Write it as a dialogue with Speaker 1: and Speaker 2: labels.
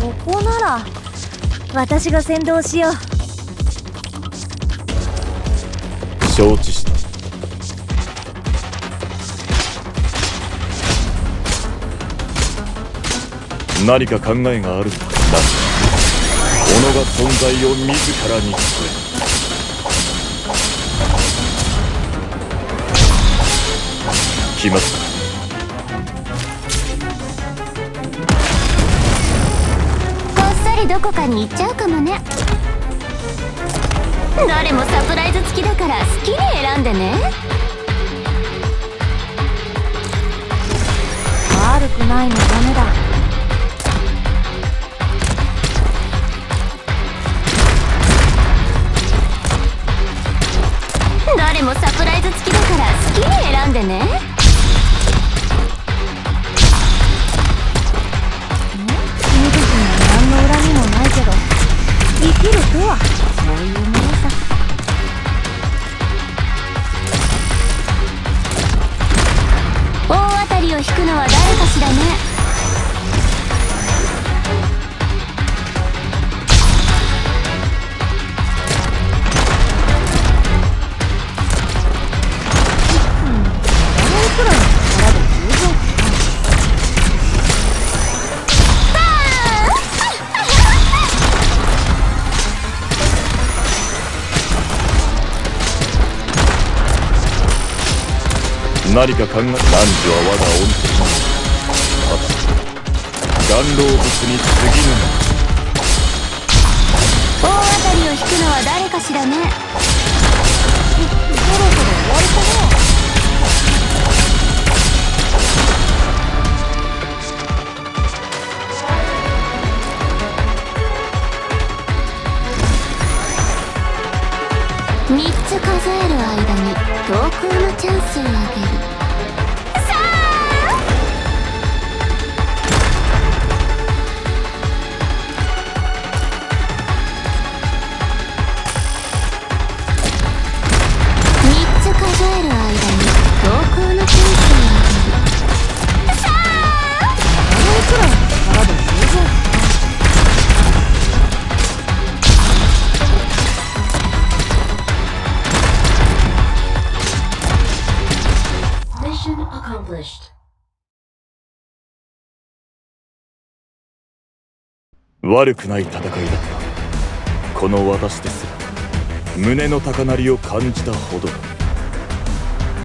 Speaker 1: ここなら私が先導しよう
Speaker 2: 承知した。何か考えがあるのかだ。己が存在を自らに据え。決まった
Speaker 3: こっそりどこかに行っちゃうかもね。誰もサプライズ付きだから好きに選んでね。
Speaker 1: 悪くないのダメだ。
Speaker 3: 誰もサくのは誰かしらね。
Speaker 2: 何か考え男女は我が恩敵ただ顔老物に過ぎぬな
Speaker 3: 大当たりを引くのは誰かしらね。
Speaker 1: そろそろ終わりかな
Speaker 3: 3つ数える間に投稿のチャンスをあげる。
Speaker 2: 悪くない戦いだ。ったこの私です。ら胸の高鳴りを感じたほど。